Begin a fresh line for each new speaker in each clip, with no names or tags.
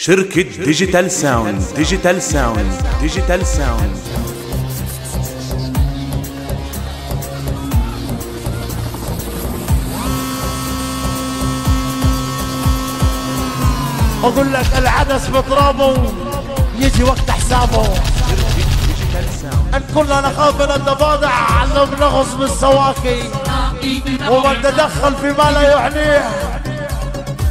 شركة ديجيتال ساوند ديجيتال ساوند ديجيتال ساوند
أقول لك العدس بترابه. يجي وقت حسابه. ان كلنا نخاف من الضفادع علم نغص بالسواكي ومن تدخل فيما لا يعنيه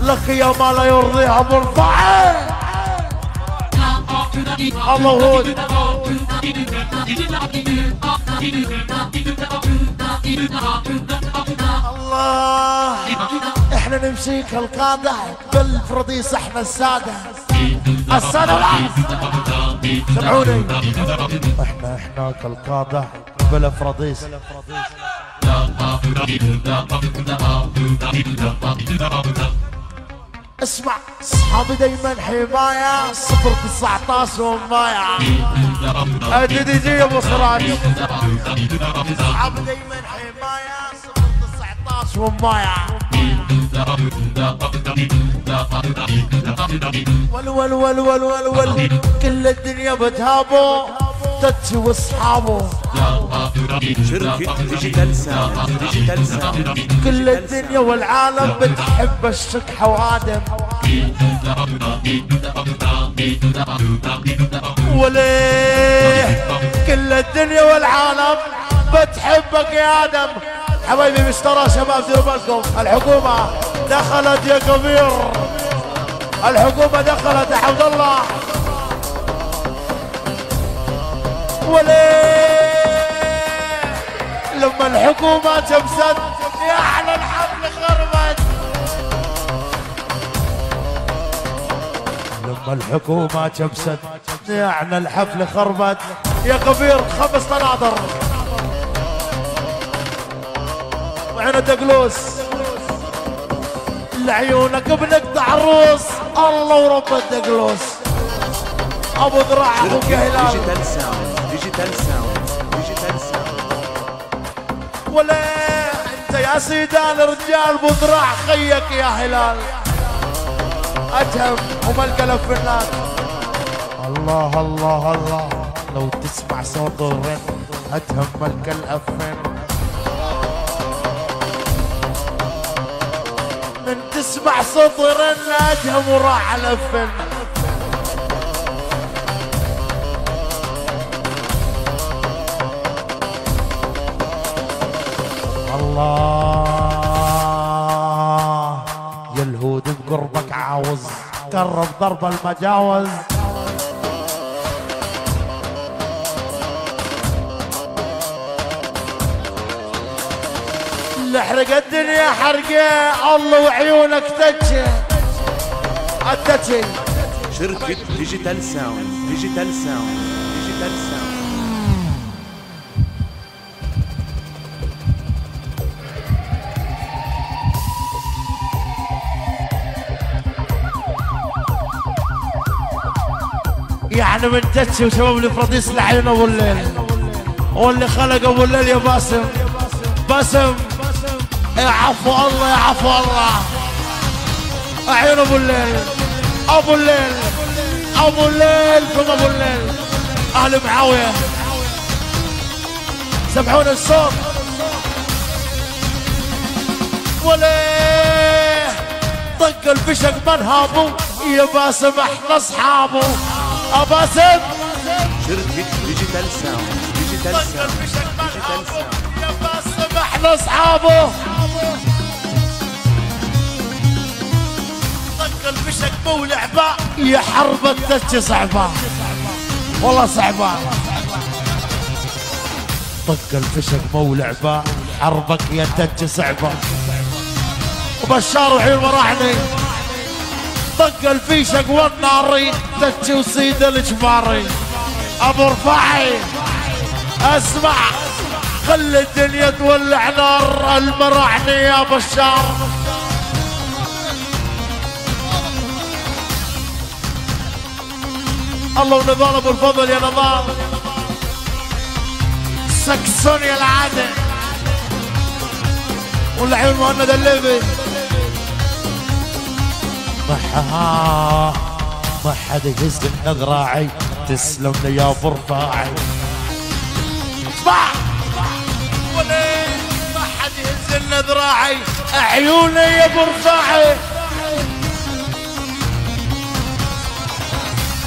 لك يا ما لا يرضيها مرفعه الله الله. إحنا نمشي كالقادة بالفرضيس إحنا السادة. والعكس سمعوني. إحنا إحنا كالقادة بالفرضيس. اسمع اصحابي دايما حماية. صفر تسعة عشر ومايا أدي دي أبو سراج اصحابي دايما حماية. صفر تسعة عشر ومايا ول ول ول ول ول ول كل الدنيا بتهابه. تتشي واصحابه.
شركة ديجيتال ساوند ديجيتال ساوند
كل الدنيا والعالم بتحب الشكحة وادم وليه كل الدنيا والعالم بتحبك يا آدم؟ حبايبي مشترى شباب ديروا بالكم. الحكومة دخلت يا كبير. الحكومة دخلت يا عبد الله. وليه لما الحكومة تمسد يا أحلى الحفل خربت لما الحكومة تمسد يا أحلى الحفل خربت يا كبير خمس تناظر. وعنا دقلوس. لعيونك بنقطع الروس الله ورب الدقلوس. أبو ذراع أخوك يا هلال
ديجيتال ساوند ديجيتال ساوند
ولا أنت يا سيدان رجال بذراع خيك يا هلال. أتهم وملقى لفنات الله الله الله. لو تسمع صوت الرن أتهم ملقى الافن من تسمع صوت الرن أتهم وراح على الله. يا الهود بقربك عاوز. قرب ضرب المجاوز. اللي حرق الدنيا حرقة. الله وعيونك تجه التجه
شركة ديجيتال ساوند. ديجيتال ساوند. ديجيتال ساوند.
يعني من تتشي وشباب الافراديس لعين أبو الليل. واللي خلق أبو الليل يا باسم. باسم. يا عفو الله يا عفو الله. عين أبو الليل. أبو الليل. أبو الليل ثم أبو الليل. أهل معاوية. سمعون الصوت. وليه طق الفشق من هابو. يا باسم إحنا اصحابه اباسم
شركة ديجيتال ساوند ديجيتال ساوند ديجيتال ساوند
يا باسم إحنا اصحابه طق الفشق مو لعبة يا حرب التتش صعبة والله صعبة طق الفشق مو لعبة حربك يا تتش صعبة. وبشار وعيون مراحني طق الفيشق والناري تتش وسيد الجماري. أبو رفاعي أسمع خلي الدنيا تولع نار المراحني يا بشار. الله ونضال أبو الفضل يا نضال سكسون يا العادة. والعيون مهند الليبي. ضحها ما حد يهز لنا ذراعي تسلم لي يا أبو رفاعي. ما حد يهز لنا ذراعي عيوني يا أبو رفاعي.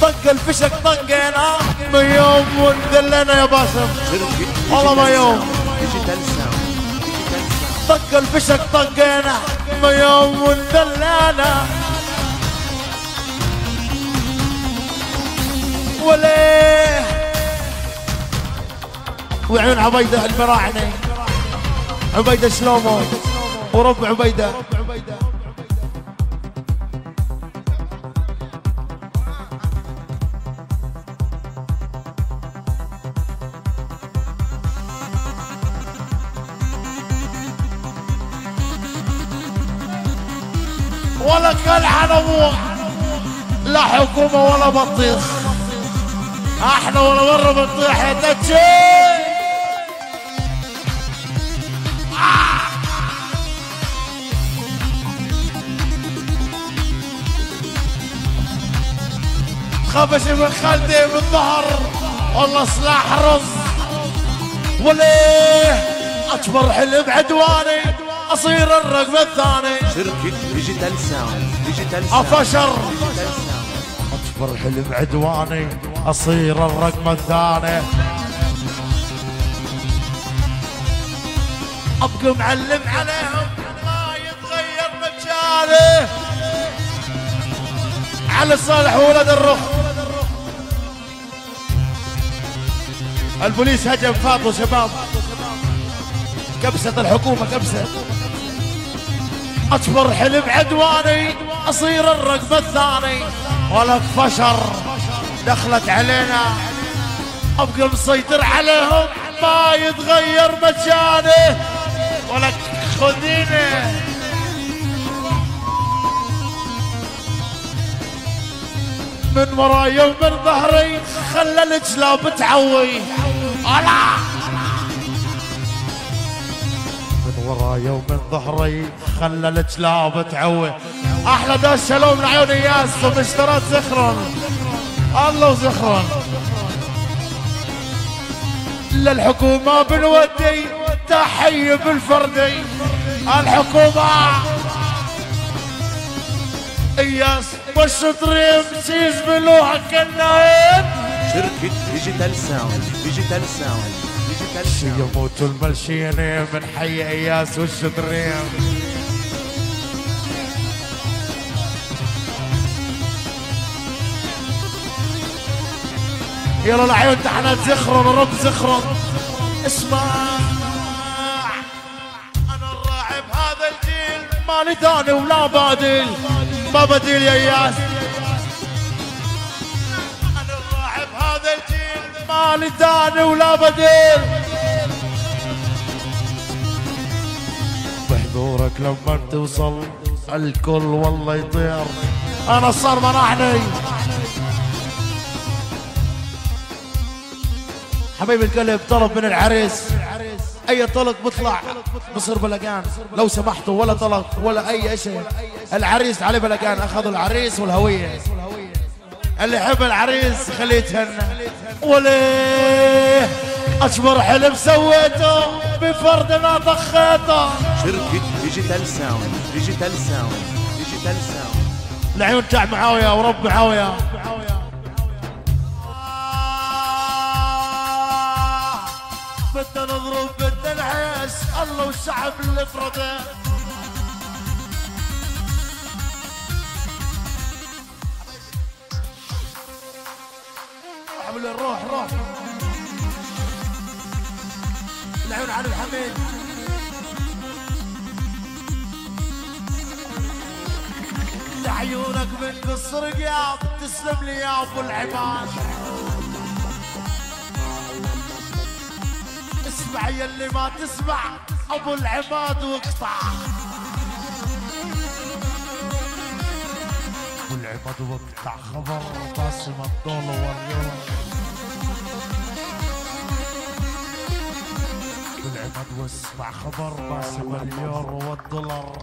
طق الفشك طقينا. من يوم وانذلنا يا باسم. والله ما يوم. طق الفشك طقينا. من يوم وانذلنا وليه وعيون عبيدة البراعنة عبيدة شلومو ورب عبيدة. ولا كلحن أبوك لا حكومة ولا بطيخ. إحنا ولا مرة بنطيح يا تتشي خبش من خلدي من ظهر والله سلاح رز. وليه أكبر حلم عدواني. أصير الرقم الثاني.
شركة Digital Sound
Digital
Sound أفشر.
أكبر حلم عدواني. أصير الرقم الثاني. أبقى معلم عليهم. ما يتغير مكاني علي صالح ولد الرخ. البوليس هجم فاضوا شباب. كبسة الحكومة كبسة اكبر حلم عدواني. أصير الرقم الثاني. ولك فشر دخلت علينا. أبقى مسيطر عليهم. ما يتغير مكاني ولك خذيني من وراي ومن ظهري خلى الجلاب تعوي. ألا! من وراي ومن ظهري خلى الجلاب تعوي. أحلى داش شلوم لعيون اياس ومشترات زخرن الله وزخرن للحكومة بنودي تحية بالفردي الحكومة. إياس والشطرين سيز بلوها كناين
شركة ديجيتال ساوند ديجيتال ساوند ديجيتال ساوند.
يموتوا الملشينة من حي إياس والشطرين يلا العيون تحت زخرن رب زخرن اسمع. أنا الراعي بهذا الجيل. مالي ثاني ولا بادل. ما بديل يا إياس. أنا الراعي بهذا الجيل. مالي ثاني ولا بديل. بحضورك لما توصل الكل والله يطير. أنا صار منعني حبيب القلب طلب من العريس. أي طلق بيطلع بصير بلقان لو سمحتوا ولا طلق ولا أي شيء العريس عليه بلقان أخذوا العريس والهوية. اللي يحب العريس خليه يتهنى. وليه؟ اكبر حلم سويته بفرد ما طخيته
شركة ديجيتال ساوند. ديجيتال ساوند. ديجيتال ساوند.
العيون تاع معاوية ورب معاوية. بدنا نضرب بدنا نعيش الله والشعب اللي فرده اعمل الروح روح. العيون على الحميد. لعيونك من قصر قياض تسلم لي يا أبو العماد اسمع يلي ما تسمع أبو العماد واقطع أبو العماد واقطع خبر باسم الدول واليوم. أبو العماد واسمع خبر باسم اليورو والدولار.